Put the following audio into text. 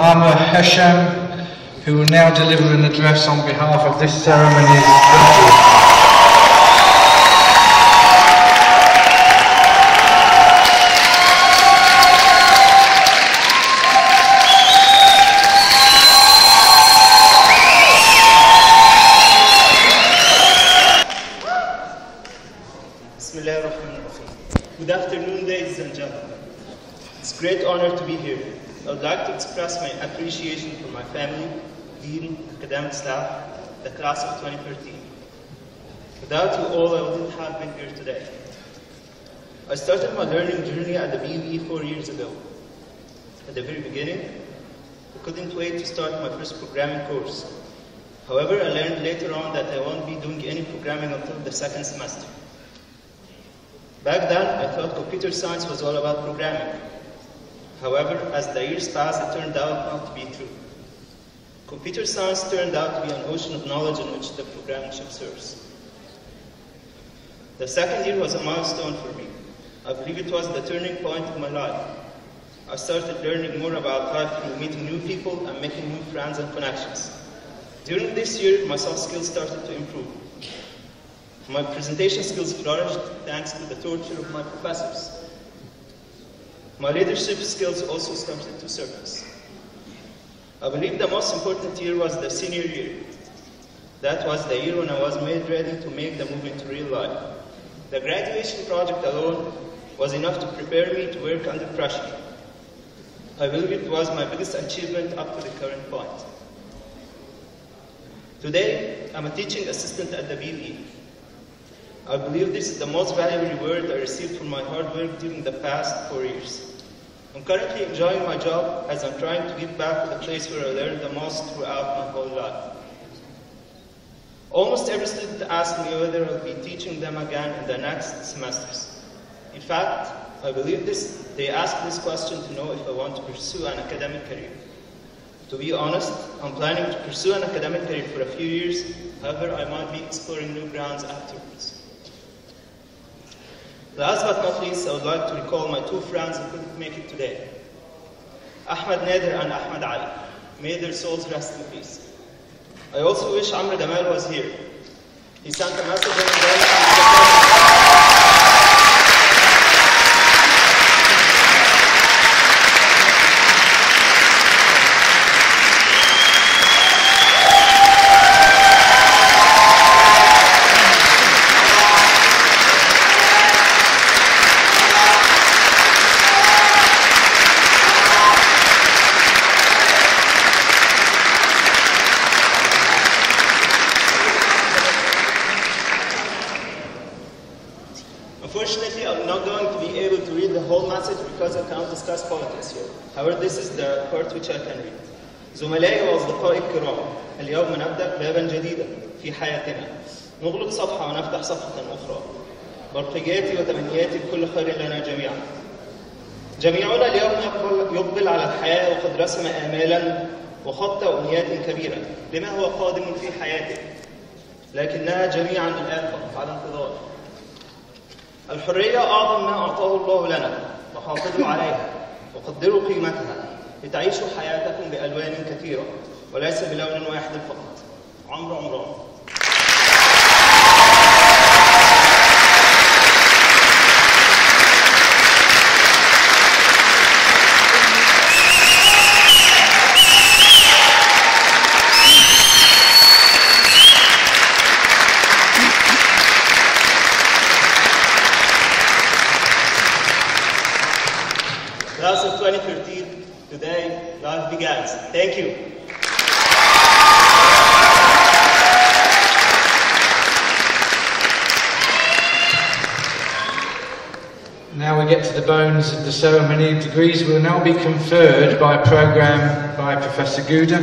Amr Hesham, who will now deliver an address on behalf of this ceremony's Bismillah. Good afternoon, ladies and gentlemen. It's a great honor to be here. I would like to express my appreciation for my family, dean, academic staff, the class of 2013. Without you all, I wouldn't have been here today. I started my learning journey at the BUE four years ago. At the very beginning, I couldn't wait to start my first programming course. However, I learned later on that I won't be doing any programming until the second semester. Back then, I thought computer science was all about programming. However, as the years passed, it turned out not to be true. Computer science turned out to be an ocean of knowledge in which the programming serves. The second year was a milestone for me. I believe it was the turning point of my life. I started learning more about life through meeting new people and making new friends and connections. During this year, my soft skills started to improve. My presentation skills flourished thanks to the torture of my professors. My leadership skills also started to surface. I believe the most important year was the senior year. That was the year when I was made ready to make the move into real life. The graduation project alone was enough to prepare me to work under pressure. I believe it was my biggest achievement up to the current point. Today, I'm a teaching assistant at the BUE. I believe this is the most valuable reward I received for my hard work during the past four years. I'm currently enjoying my job as I'm trying to give back to the place where I learned the most throughout my whole life. Almost every student asks me whether I'll be teaching them again in the next semesters. In fact, I believe this, they ask this question to know if I want to pursue an academic career. To be honest, I'm planning to pursue an academic career for a few years, however, I might be exploring new grounds afterwards. Last but not least, I would like to recall my two friends who couldn't make it today. Ahmed Nader and Ahmed Ali. May their souls rest in peace. I also wish Amr Gamal was here. He sent a message on Unfortunately, I'm not going to be able to read the whole message because I cannot discuss politics here. However, this is the part which I can read. زملائي وأصدقائي الكرام، اليوم نبدأ بابا جديدا في حياتنا. نغلق صفحة ونفتح صفحة أخرى. برقياتي وتمنياتي بكل خير لنا جميعا. جميعنا اليوم يقبل, على الحياة وقد رسم آمالا وخط أمنيات كبيرة لما هو قادم في حياته. لكنها جميعا الآن فقط على انتظار. الحرية أعظم ما أعطاه الله لنا فحافظوا عليها وقدروا قيمتها لتعيشوا حياتكم بألوان كثيرة وليس بلون واحد فقط عمرو عمران. Class of 2013, today life begins. Thank you. Now we get to the bones of the ceremony. Degrees will now be conferred by a program by Professor Gouda.